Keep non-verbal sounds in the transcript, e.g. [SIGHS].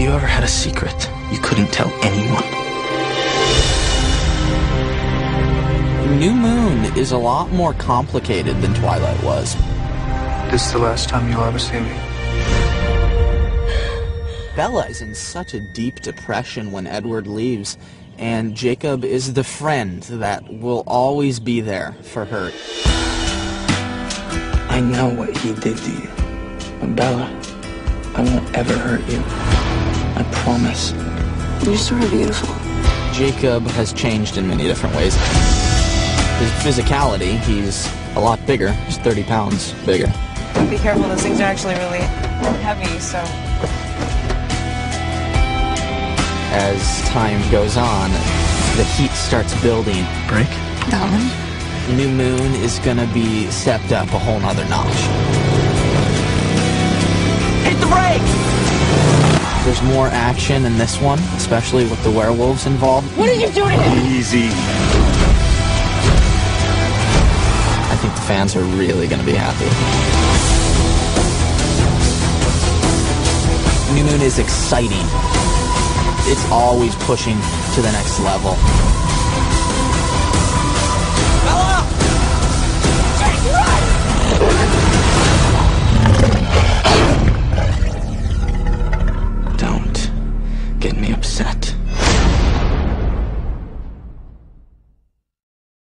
you ever had a secret you couldn't tell anyone? New Moon is a lot more complicated than Twilight was. This is the last time you'll ever see me. [SIGHS] Bella is in such a deep depression when Edward leaves, and Jacob is the friend that will always be there for her. I know what he did to you. But Bella, I won't ever hurt you. I promise. You're sort of beautiful. Jacob has changed in many different ways. His physicality, he's a lot bigger. He's 30 pounds bigger. Be careful, those things are actually really heavy, so. As time goes on, the heat starts building. Break? Darling. New Moon is gonna be stepped up a whole nother notch. There's more action in this one, especially with the werewolves involved. What are you doing? Easy. I think the fans are really gonna be happy. New Moon is exciting. It's always pushing to the next level.